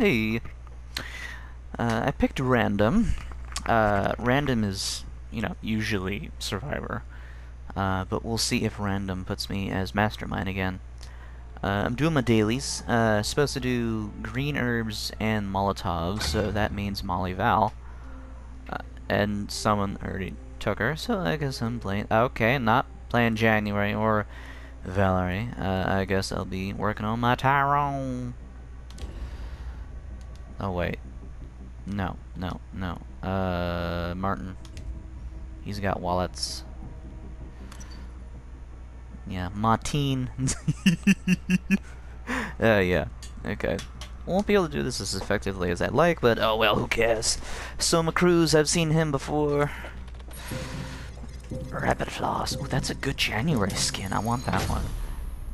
Hey. Uh, I picked random. Uh, random is, you know, usually survivor. Uh, but we'll see if random puts me as mastermind again. Uh, I'm doing my dailies. Uh, supposed to do green herbs and Molotovs, so that means Molly Val. Uh, and someone already took her, so I guess I'm playing. Okay, not playing January or Valerie. I guess I'll be working on my Tyrone. Oh wait, no, no, no. Uh, Martin. He's got wallets. Yeah, Martine. uh, yeah. Okay. Won't be able to do this as effectively as I'd like, but oh well, who cares? Soma Cruz, I've seen him before. Rabbit Floss. Oh, that's a good January skin. I want that one.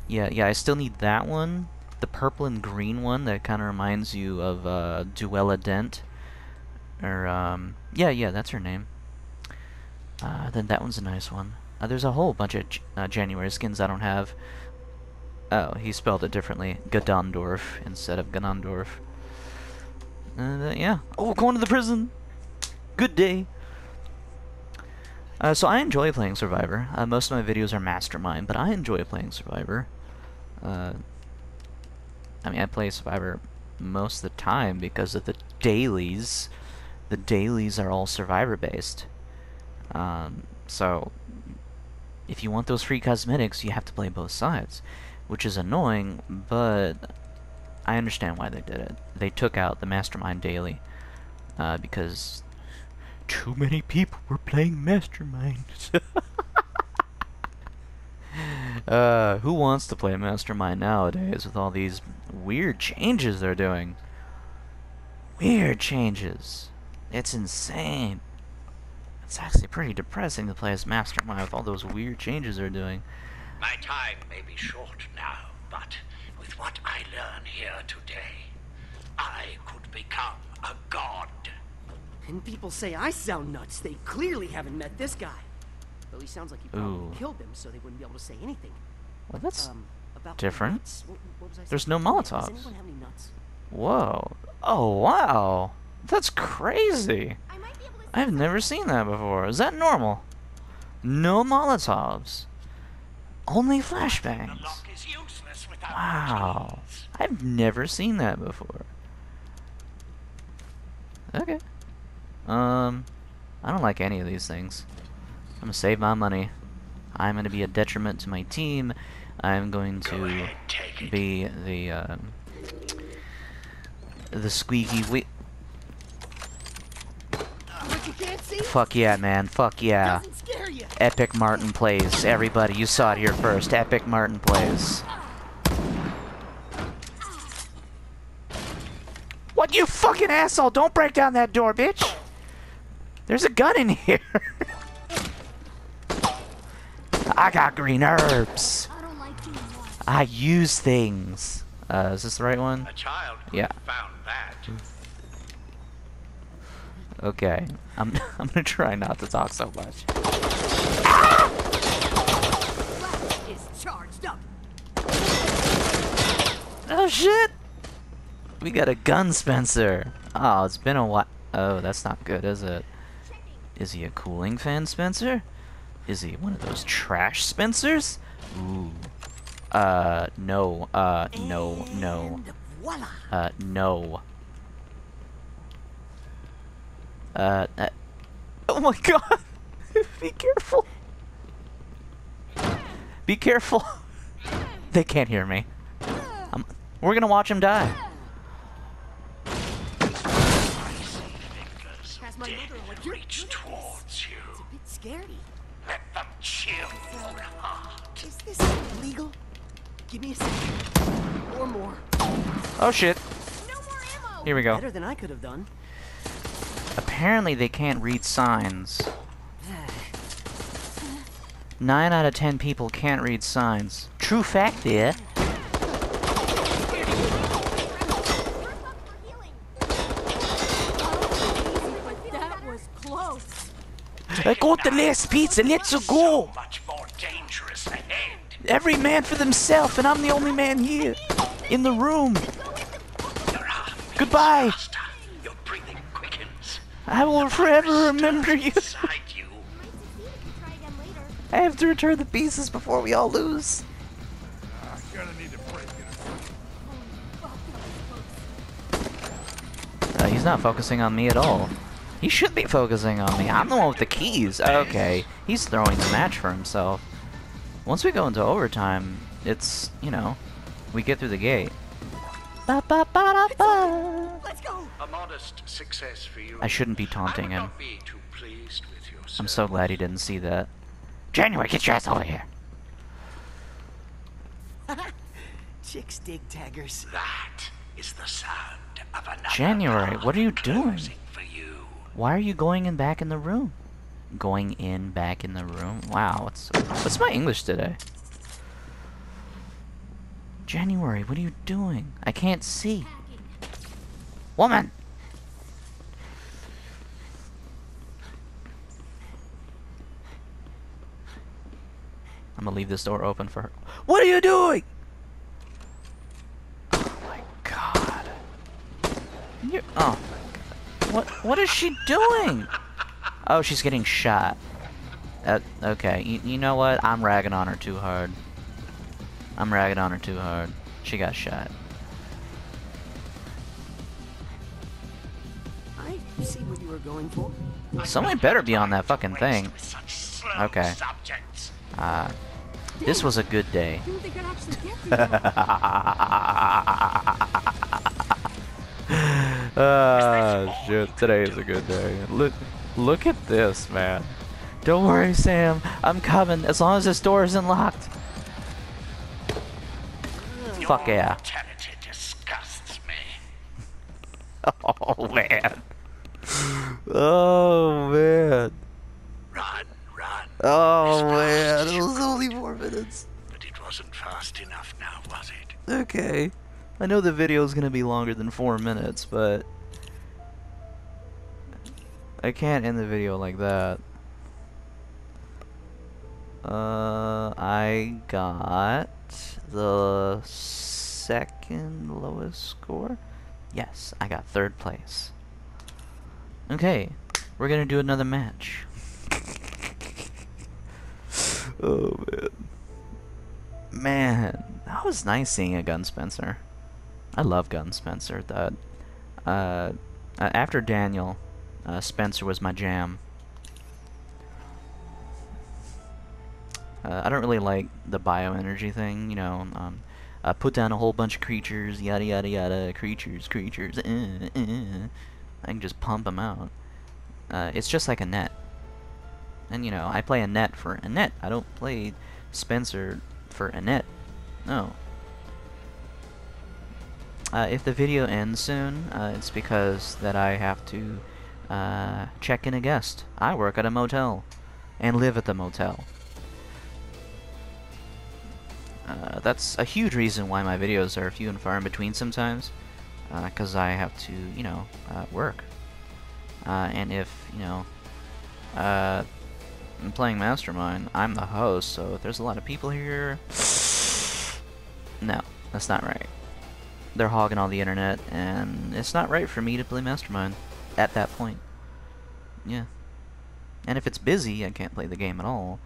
Yeah, yeah, I still need that one. The purple and green one that kind of reminds you of uh, Duela Dent. Or, um, yeah, yeah, that's her name. Uh, then that one's a nice one. Uh, there's a whole bunch of uh, January skins I don't have. Oh, he spelled it differently. Gadondorf instead of Ganondorf. Uh, yeah. Oh, going to the prison! Good day! Uh, so I enjoy playing Survivor. Uh, most of my videos are Mastermind, but I enjoy playing Survivor. Uh, I mean, I play Survivor most of the time because of the dailies. The dailies are all Survivor-based. Um, so, if you want those free cosmetics, you have to play both sides. Which is annoying, but I understand why they did it. They took out the Mastermind Daily uh, because too many people were playing Mastermind. uh, who wants to play Mastermind nowadays with all these weird changes they're doing? Weird changes. It's insane. It's actually pretty depressing to play as Mastermind with all those weird changes they're doing. My time may be short now, but with what I learn here today, I could become a god. And people say I sound nuts. They clearly haven't met this guy. Though he sounds like he probably Ooh. killed them, so they wouldn't be able to say anything. Well, that's Um, about different. What, what There's no Molotovs. Any nuts? Whoa. Oh, wow. That's crazy. I might be able to I've never seen that before. Is that normal? No Molotovs. Only flashbangs. lock is useless without Wow. I've never seen that before. Okay. Um, I don't like any of these things. I'm gonna save my money. I'm gonna be a detriment to my team. I'm going Go to ahead, be the, um, the squeaky wheel. What you can't see Fuck yeah, man. Fuck yeah. doesn't scare you. Epic Martin plays. Everybody, you saw it here first. Epic Martin plays. What, you fucking asshole? Don't break down that door, bitch! There's a gun in here. I got green herbs. I don't like doing what? I use things. Uh, is this the right one? A child Yeah. have found that. Okay. I'm I'm gonna try not to talk so much. Flash is charged up. Oh shit! We got a gun, Spencer. Oh, it's been a while. Oh, that's not good, is it? Is he a cooling fan, Spencer? Is he one of those trash Spencers? Ooh. Uh, no. Uh, no, no. Voila. Uh, no. Uh, uh oh my god! Be careful! Be careful! they can't hear me. I'm, we're gonna watch him die. Fingers Has of my mother like reach good at this. towards you. It's a bit scary. Let them chill your heart. Is this legal? Give me a second. Or more. Oh shit. No more ammo. Here we go. Better than I could have done. Apparently they can't read signs. Nine out of ten people can't read signs. True fact there. But that was close. I got the last pizza, let's go! So much more dangerous ahead. Every man for themselves, and I'm the only man here. In the room. Goodbye! Faster. Your breathing quickens. I will forever remember you. Inside you. Might succeed if you try again later. I have to return the pieces before we all lose. I'm gonna need a break. Uh, he's not focusing on me at all. He should be focusing on me. I'm the one with the keys. Okay, he's throwing the match for himself. Once we go into overtime, it's, you know, we get through the gate. Ba ba ba da ba. Let's go! A modest success for you. I shouldn't be I taunting would him. not be too pleased with your I'm so glad he didn't see that. January, get your ass over here. Chicks dig taggers. That is the sound of another January, door what are you doing? Why are you going in back in the room? Going in back in the room? Wow, what's what's my English today? January, what are you doing? I can't see. Woman! I'm gonna leave this door open for her. What are you doing? Oh my god. You oh. What what is she doing? Oh, she's getting shot. Uh, okay, you, you know what? I'm ragging on her too hard. I'm ragging on her too hard. She got shot. I see what you were going for. Someone better be on that fucking thing. with such slow Okay. Uh, this was a good day. Didn't think I'd actually get through that. Ah, shit. Today is a good day. Look, look at this, man. Don't worry, Sam. I'm coming as long as this door isn't locked. Fuck yeah. mortality disgusts me. Oh, man. Oh, man. Run, run. Oh, man. It was only four minutes. But it wasn't fast enough now, was it? Okay. I know the video is gonna be longer than four minutes, but I can't end the video like that. Uh, I got the second lowest score. Yes, I got third place. Okay, we're gonna do another match. oh man. Man, that was nice seeing a Gun Spencer. I love Gun Spencer. That uh, uh, after Daniel, uh, Spencer was my jam. Uh, I don't really like the bioenergy thing, you know. Um, uh, put down a whole bunch of creatures, yada yada yada, creatures, creatures. Uh, uh. I can just pump them out. Uh, it's just like Annette. And you know, I play Annette for Annette. I don't play Spencer for Annette. No. Uh, if the video ends soon, uh, it's because that I have to uh, check in a guest. I work at a motel and live at the motel. Uh, that's a huge reason why my videos are few and far in between sometimes, because I have to, you know, uh, work. Uh, and if, you know, uh, I'm playing Mastermind, I'm the host, so if there's a lot of people here, no, that's not right. They're hogging all the internet, and it's not right for me to play Mastermind at that point. Yeah. And if it's busy, I can't play the game at all.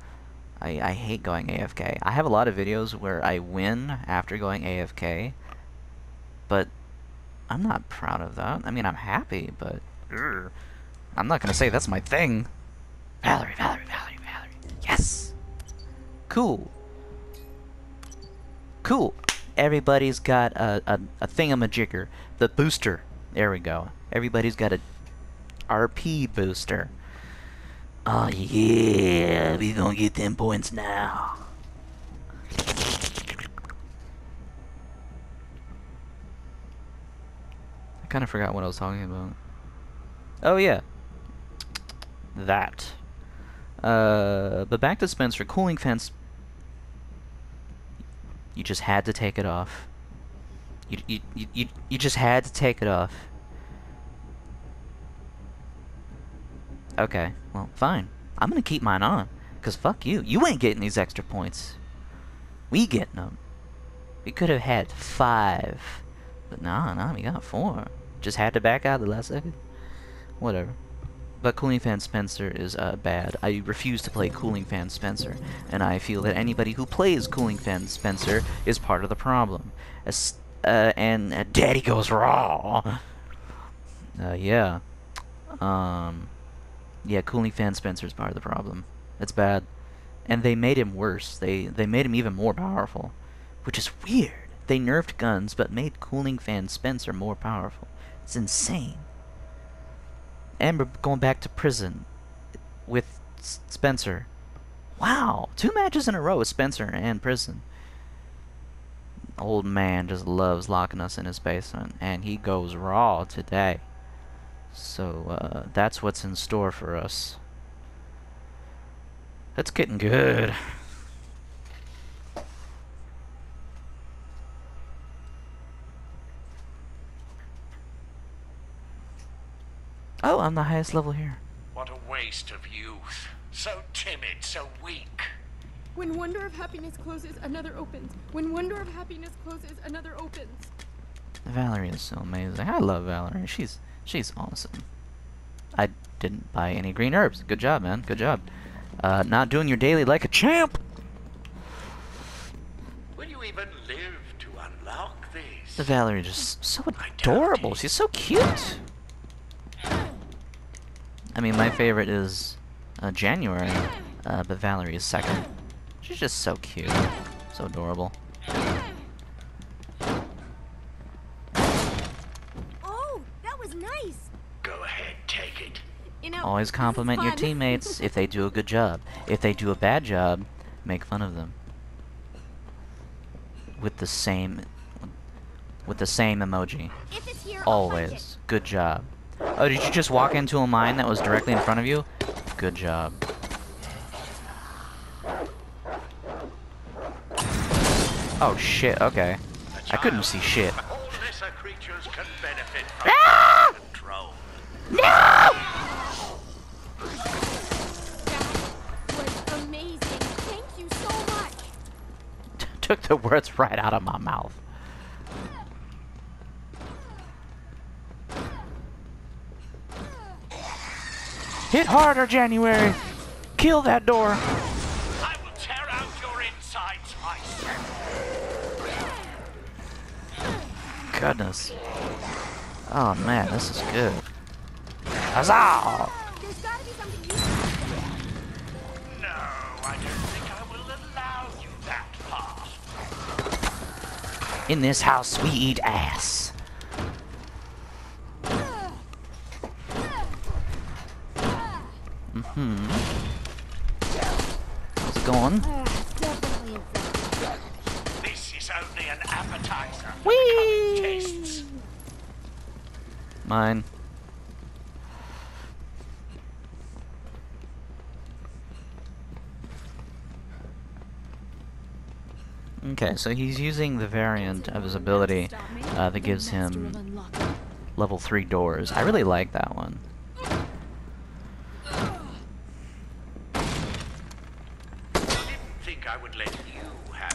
I, I hate going AFK. I have a lot of videos where I win after going AFK, but I'm not proud of that. I mean, I'm happy, but Urgh. I'm not gonna say that's my thing. Valerie, Valerie, Valerie, Valerie. Yes! Cool. Cool. Everybody's got a, a, a thingamajigger. The booster. There we go. Everybody's got a RP booster. Oh yeah, we gonna get them points now. I kind of forgot what I was talking about. Oh yeah, that. Uh, but back to Spencer. Cooling fence. You just had to take it off. You you you you, you just had to take it off. Okay, well, fine. I'm gonna keep mine on. Cause fuck you. You ain't getting these extra points. We getting them. We could have had five. But nah, nah, we got four. Just had to back out the last second. Whatever. But Cooling Fan Spencer is uh, bad. I refuse to play Cooling Fan Spencer, and I feel that anybody who plays Cooling Fan Spencer is part of the problem. As, uh, and uh, Daddy goes raw. Uh, yeah. Um, yeah, Cooling Fan Spencer is part of the problem. It's bad. And they made him worse. They they made him even more powerful, which is weird. They nerfed guns, but made Cooling Fan Spencer more powerful. It's insane. We're going back to prison with S- Spencer. Wow, two matches in a row with Spencer and prison. Old man just loves locking us in his basement, and he goes raw today. So uh, that's what's in store for us. That's getting good. Oh, I'm the highest level here. What a waste of youth. So timid, so weak. When one door of happiness closes, another opens. When one door of happiness closes, another opens. Valerie is so amazing. I love Valerie. She's she's awesome. I didn't buy any green herbs. Good job, man. Good job. Uh, not doing your daily like a champ. Will you even live to unlock this? The Valerie is just so adorable. She's so cute. I mean, my favorite is uh, January, uh, but Valerie is second. She's just so cute, so adorable. Oh, that was nice. Go ahead, take it. You know, Always compliment your teammates if they do a good job. If they do a bad job, make fun of them. With the same with the same emoji. if it's here, I'll it. Always. Good job. Oh, did you just walk into a mine that was directly in front of you? Good job. Oh shit, okay. I couldn't see shit. All lesser creatures can benefit from Ah! control. That was amazing. Thank you so much. Took the words right out of my mouth. Hit harder, January! Kill that door! I will tear out your insides myself. Goodness. Oh man, this is good. Huzzah! There's gotta be something useful. No, I don't think I will allow you that far. In this house, we eat ass. How's it going? Definitely infected. This is only an appetizer. for Whee! Mine. Okay, so he's using the variant of his ability uh, that gives him level 3 doors. I really like that one.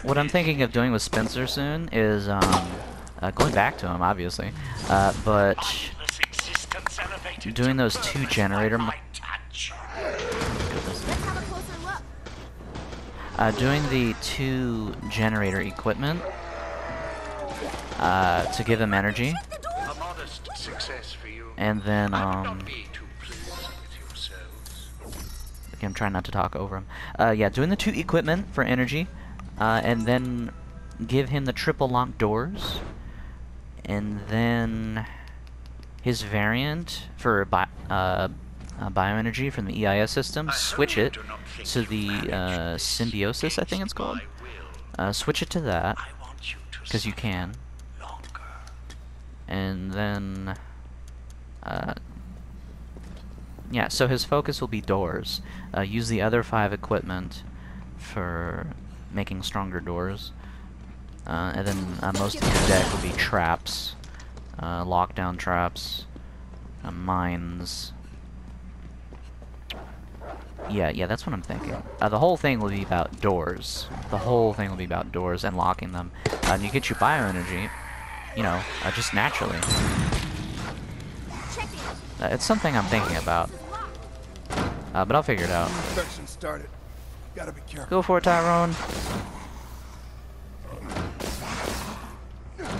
What I'm thinking of doing with Spencer soon is um, uh, going back to him, obviously, uh, but Mindless existence elevated doing those two generator my touch. Let's have a closer look. uh, doing the two generator equipment uh, to give them energy, A modest success for you. and then um, not be too pleased with yourselves. Okay, I'm trying not to talk over him. Uh, yeah, doing the two equipment for energy, uh, and then give him the triple lock doors, and then his variant for bi uh, uh, bioenergy from the EIS system. Switch it do not think to the uh, symbiosis, I think it's called. Uh, switch it to that I want you to because you can, and then. Uh, yeah, so his focus will be doors. Uh, use the other five equipment for making stronger doors. Uh, and then uh, most of your deck will be traps, uh, lockdown traps, uh, mines. Yeah, yeah, that's what I'm thinking. Uh, the whole thing will be about doors. The whole thing will be about doors and locking them. And you get your bioenergy, you know, uh, just naturally. It's something I'm thinking about. But I'll figure it out. Infection started. Gotta be careful. Go for it, Tyrone.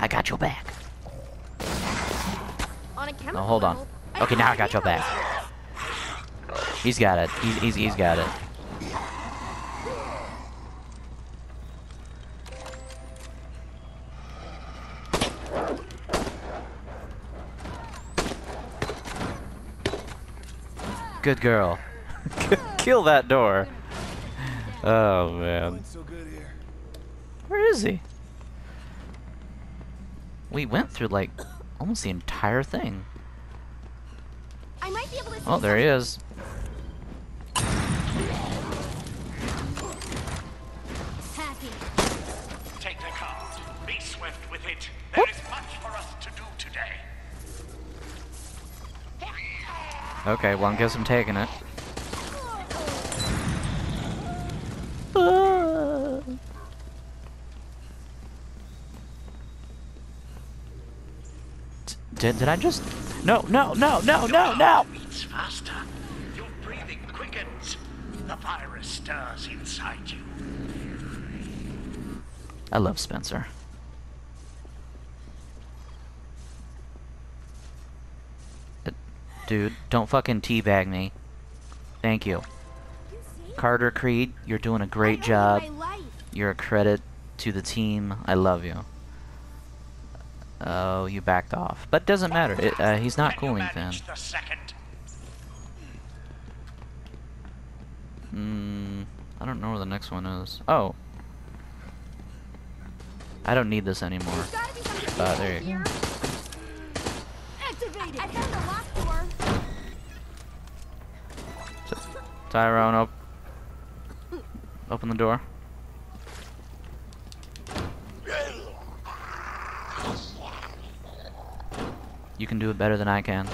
I got your back. On a chemical Oh, hold on. Okay, now I got your back. He's got it. He's, he's, he's got it. Good girl. Kill that door. Oh man. Doing so good here. Where is he? We went through like almost the entire thing. I might be able to. Oh, there he is. Happy. Take the card. Be swift with it. There is much for us to do today. Okay, well, I guess I'm taking it. Did, did I just... No, no, no, no, no, no! Beats faster. Your breathing quickens. The virus stirs inside you. I love Spencer. Uh, Dude, don't fucking teabag me. Thank you. Carter Creed, you're doing a great job. You're a credit to the team. I love you. Oh, you backed off. But doesn't matter. It, uh, he's not cooling fan. manage the second? Hmm. I don't know where the next one is. Oh. I don't need this anymore. Gotta be Uh, there you go. here. Activated. I found the locked door. Tyrone, op open the door. You can do it better than I can.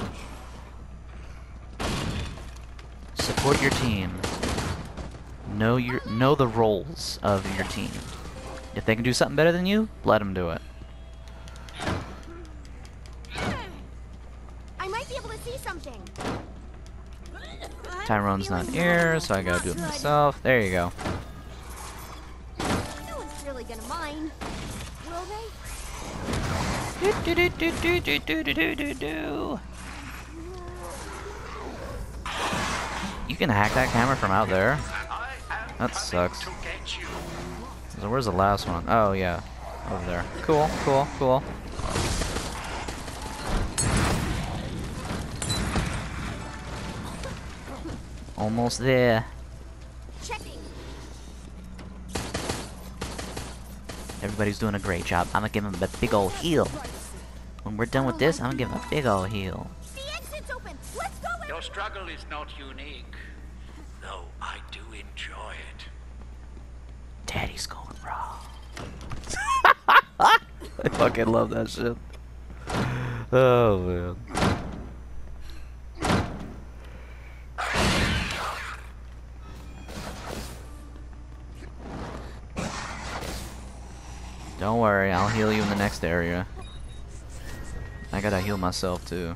Support your team. Know your know the roles of your team. If they can do something better than you, let them do it. I might be able to see something. Tyrone's not here, so I gotta do it myself. There you go. They? You can hack that camera from out there. That sucks. So where's the last one? Oh yeah, over there. Cool, cool, cool. Almost there. Everybody's doing a great job. I'm gonna give him a big old heal. When we're done with this, I'm gonna give him a big old heal. The exit's open. Let's go. Em. Your struggle is not unique, though I do enjoy it. Daddy's going raw. I fucking love that shit. Oh man. Don't worry, I'll heal you in the next area. I gotta heal myself too.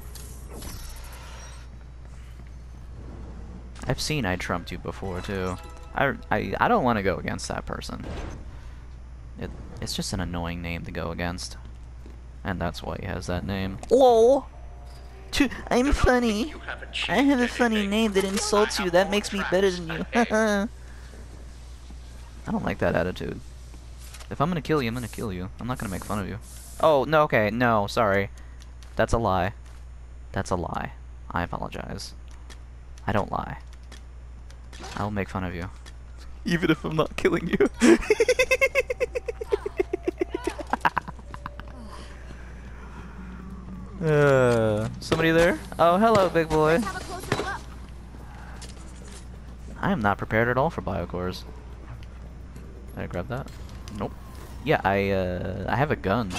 I've seen I trumped you before too. I, I, I don't want to go against that person. It, it's just an annoying name to go against. And that's why he has that name. LOL! Tch, I'm funny! I have a funny name that insults you. That makes me better than you. I don't like that attitude. If I'm gonna kill you, I'm gonna kill you. I'm not gonna make fun of you. Oh, no, okay, no, sorry. That's a lie. That's a lie. I apologize. I don't lie. I'll make fun of you. Even if I'm not killing you. uh, somebody there? Oh, hello, big boy. Let's have a closer look. I am not prepared at all for biocores. Did I grab that? Nope. Yeah, I uh, I have a gun.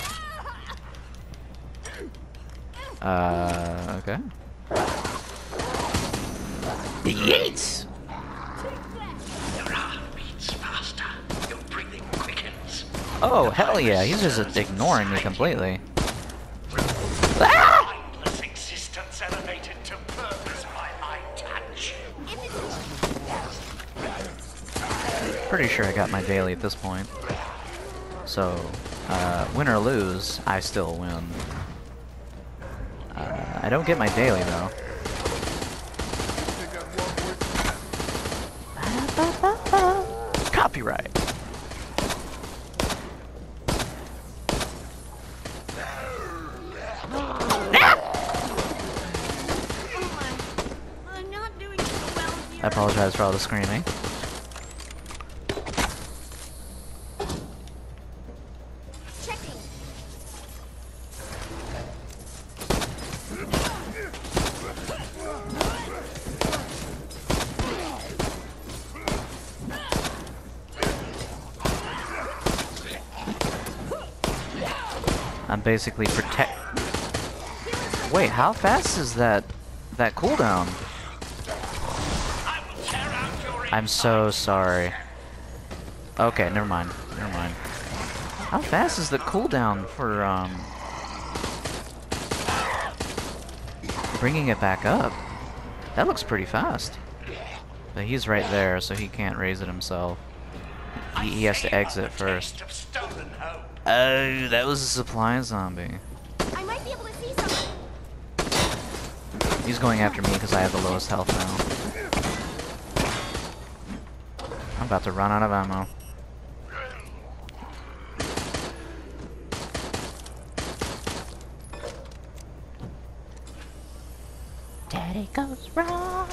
Uh, okay. Yeets! Your heart beats faster. Your breathing quickens. Oh, hell yeah, he's just ignoring me completely. Sure I got my daily at this point. So, uh, win or lose, I still win. Uh, I don't get my daily though. Think I'm one more Copyright. I'm not doing so well here. I apologize for all the screaming. Basically protect. Wait, how fast is that that cooldown? I'm so sorry. Okay, never mind. Never mind. How fast is the cooldown for um bringing it back up? That looks pretty fast. But he's right there, so he can't raise it himself. He, he has to exit first. Oh, that was a supply zombie. I might be able to see something. He's going after me because I have the lowest health now. I'm about to run out of ammo. Daddy goes wrong.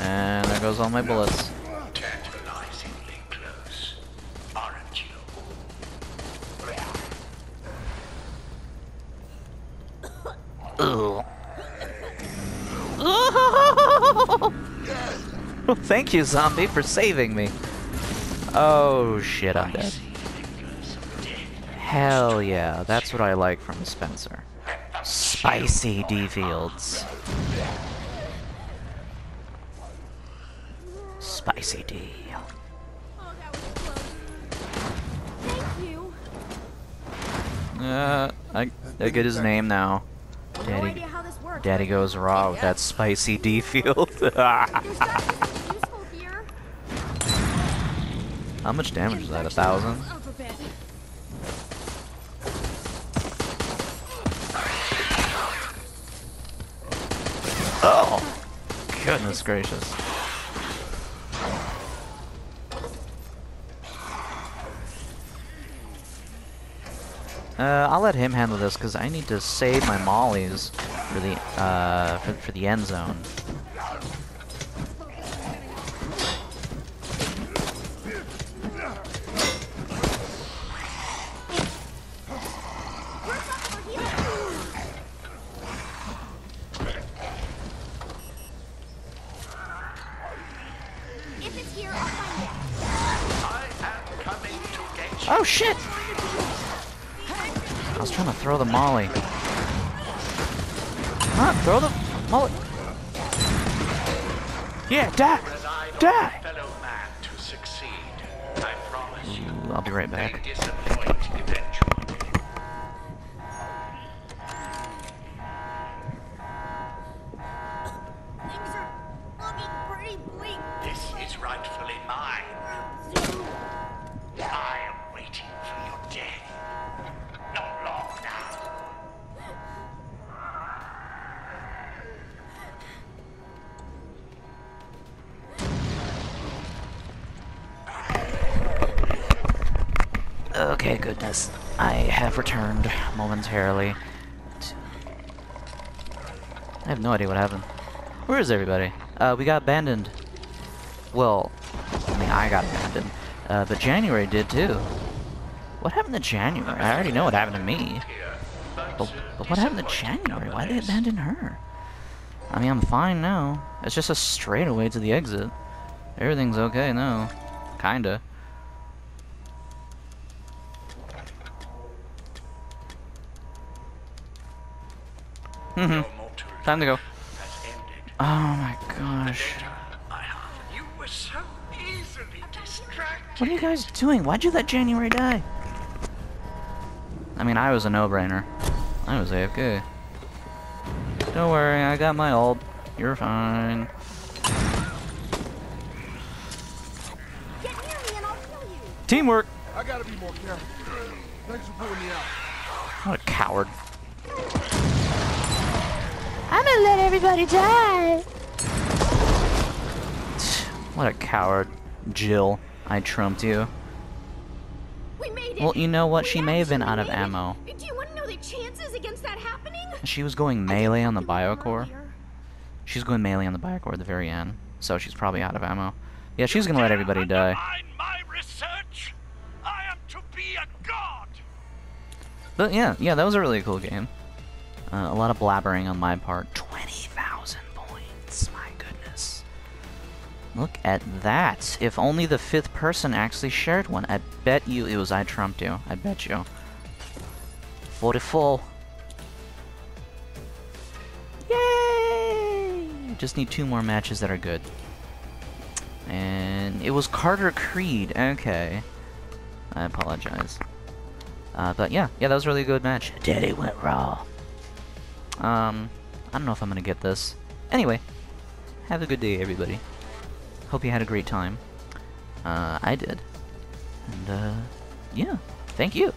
And there goes all my bullets. Tantalizingly close, aren't you? Ugh. Thank you, zombie, for saving me. Oh shit, I'm dead. Hell yeah, that's what I like from Spencer. Spicy D fields. Spicy D. That was close. Thank you. Uh, I, I get his name now. Daddy, idea how this works. Daddy goes raw with that spicy D field. There's something useful here. How much damage is that? A thousand? Oh! Goodness gracious. Uh, I'll let him handle this because I need to save my mollies for the uh for, for the end zone. Shit! I was trying to throw the molly. Huh? Throw the molly. Yeah, die! As I want Die! my fellow man to succeed, I promise you. Ooh, I'll be right They back. Goodness. I have returned momentarily. I have no idea what happened. Where is everybody? Uh, we got abandoned. Well, I mean, I got abandoned. Uh, but January did too. What happened to January? I already know what happened to me. But, but what happened to January? Why did they abandon her? I mean, I'm fine now. It's just a straightaway to the exit. Everything's okay now. Kinda. Time to go. Oh my gosh. What are you guys doing? Why'd you let January die? I mean, I was a no-brainer. I was AFK. Don't worry, I got my ult. You're fine. Teamwork! I gotta be more careful. Thanks for pulling me out. What a coward. I'm gonna let everybody die. What a coward. Jill, I trumped you. We made it. Well, you know what? We She may have been out of made it. ammo. Do you want to know the chances against that happening? She was going melee on the I didn't Biocore. She's going melee on the Biocore at the very end. So she's probably out of ammo. Yeah, she's gonna let everybody die. Undermine my research. I am to be a god. But yeah, yeah, that was a really cool game. Uh, a lot of blabbering on my part. Look at that. If only the fifth person actually shared one. I bet you it was I trumped you. I bet you. 44. Yay! Just need two more matches that are good. And it was Carter Creed. Okay. I apologize. Uh, but yeah, yeah, that was really a good match. Daddy went raw. Um, I don't know if I'm gonna get this. Anyway, have a good day, everybody. Hope you had a great time. Uh, I did. And, uh, yeah, thank you.